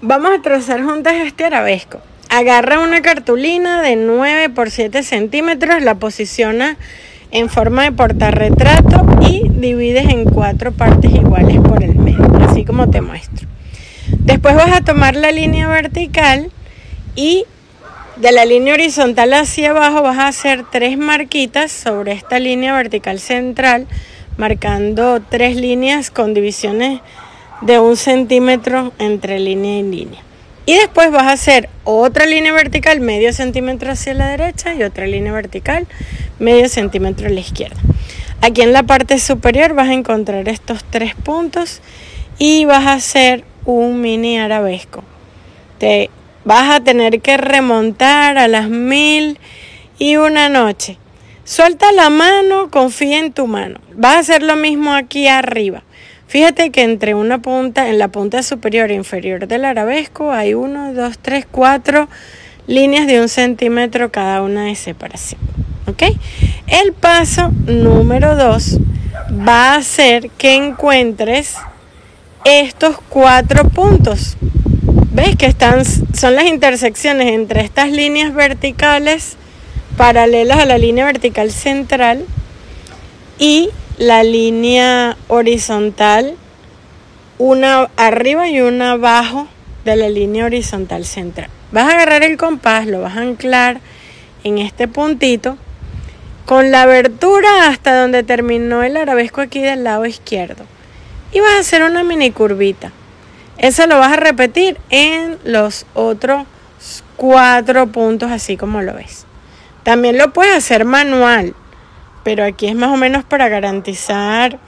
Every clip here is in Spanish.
Vamos a trazar juntas este arabesco. Agarra una cartulina de 9 por 7 centímetros, la posiciona en forma de portarretrato y divides en cuatro partes iguales por el medio, así como te muestro. Después vas a tomar la línea vertical y de la línea horizontal hacia abajo vas a hacer tres marquitas sobre esta línea vertical central, marcando tres líneas con divisiones de un centímetro entre línea y línea. Y después vas a hacer otra línea vertical medio centímetro hacia la derecha y otra línea vertical medio centímetro a la izquierda. Aquí en la parte superior vas a encontrar estos tres puntos y vas a hacer un mini arabesco. Te vas a tener que remontar a las mil y una noche. Suelta la mano, confía en tu mano. Vas a hacer lo mismo aquí arriba. Fíjate que entre una punta, en la punta superior e inferior del arabesco hay uno, dos, tres, cuatro líneas de un centímetro cada una de separación. ¿Ok? El paso número dos va a ser que encuentres estos cuatro puntos. ¿Ves que están, son las intersecciones entre estas líneas verticales paralelas a la línea vertical central y la línea horizontal, una arriba y una abajo de la línea horizontal central. Vas a agarrar el compás, lo vas a anclar en este puntito con la abertura hasta donde terminó el arabesco aquí del lado izquierdo. Y vas a hacer una mini curvita. Eso lo vas a repetir en los otros cuatro puntos así como lo ves. También lo puedes hacer manual pero aquí es más o menos para garantizar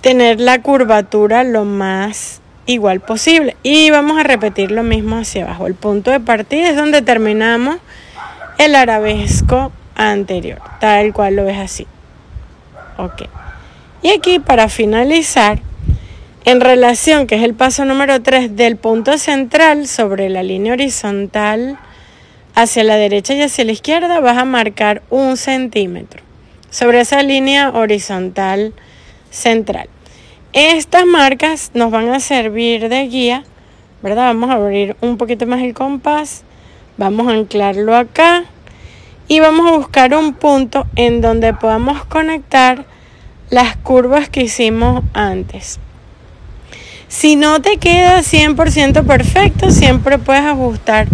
tener la curvatura lo más igual posible. Y vamos a repetir lo mismo hacia abajo. El punto de partida es donde terminamos el arabesco anterior, tal cual lo ves así. Ok. Y aquí para finalizar, en relación, que es el paso número 3 del punto central sobre la línea horizontal hacia la derecha y hacia la izquierda vas a marcar un centímetro sobre esa línea horizontal central. Estas marcas nos van a servir de guía, ¿verdad? Vamos a abrir un poquito más el compás, vamos a anclarlo acá y vamos a buscar un punto en donde podamos conectar las curvas que hicimos antes. Si no te queda 100% perfecto, siempre puedes ajustar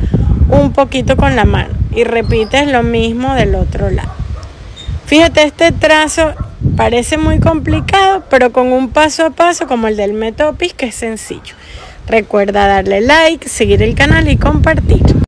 un poquito con la mano y repites lo mismo del otro lado. Fíjate, este trazo parece muy complicado, pero con un paso a paso como el del método PIS que es sencillo. Recuerda darle like, seguir el canal y compartir.